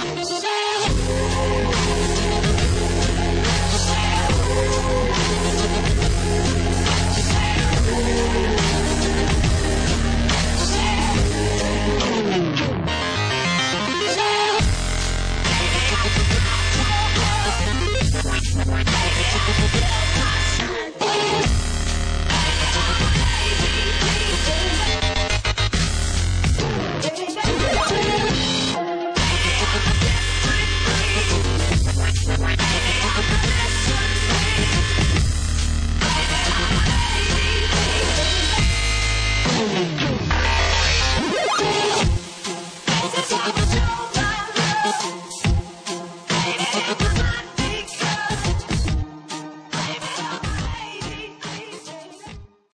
Say Thank you.